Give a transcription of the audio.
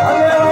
Hallelujah.